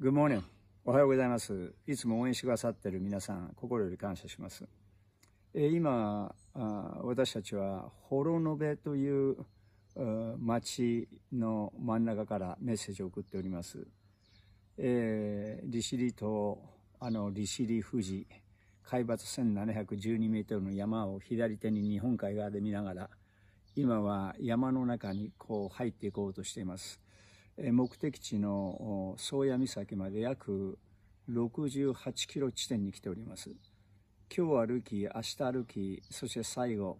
グモーニャン、おはようございます。いつも応援してくださっている皆さん、心より感謝します。えー、今あ、私たちは、幌延という町の真ん中からメッセージを送っております。えー、利尻島、あの利尻富士、海抜1712メートルの山を左手に日本海側で見ながら、今は山の中にこう入っていこうとしています。目的地の宗谷岬まで約68キロ地点に来ております。今日歩き、明日歩き、そして最後、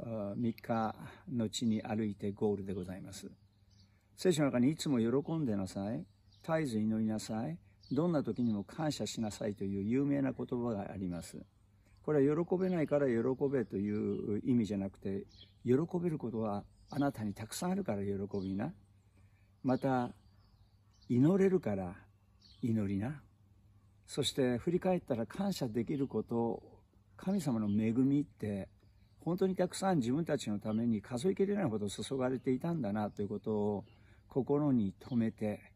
3日後に歩いてゴールでございます。聖書の中にいつも喜んでなさい。絶えず祈りなさい。どんな時にも感謝しなさいという有名な言葉があります。これは喜べないから喜べという意味じゃなくて、喜べることはあなたにたくさんあるから喜びな。また、祈れるから祈りな。そして振り返ったら感謝できること、神様の恵みって本当にたくさん自分たちのために数えきれないほど注がれていたんだなということを心に留めて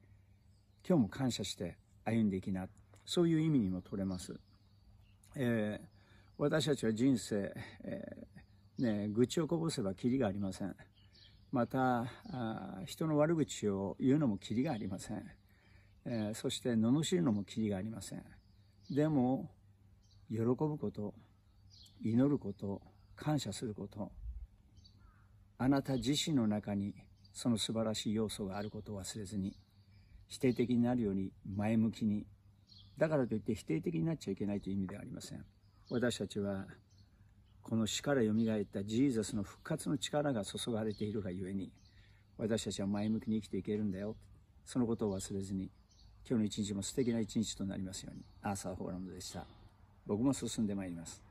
今日も感謝して歩んでいきな。そういう意味にも取れます。えー、私たちは人生、えー、ね、愚痴をこぼせばきりがありません。また、人の悪口を言うのもきりがありません。えー、そして、罵るのもきりがありません。でも、喜ぶこと、祈ること、感謝すること、あなた自身の中にその素晴らしい要素があることを忘れずに、否定的になるように前向きにだからといって否定的になっちゃいけないという意味ではありません私たちはこの死からよみがえったジーザスの復活の力が注がれているがゆえに私たちは前向きに生きていけるんだよ。そのことを忘れずに今日の一日も素敵な一日となりますように。アーサー・ホーランドでした。僕も進んでまいります。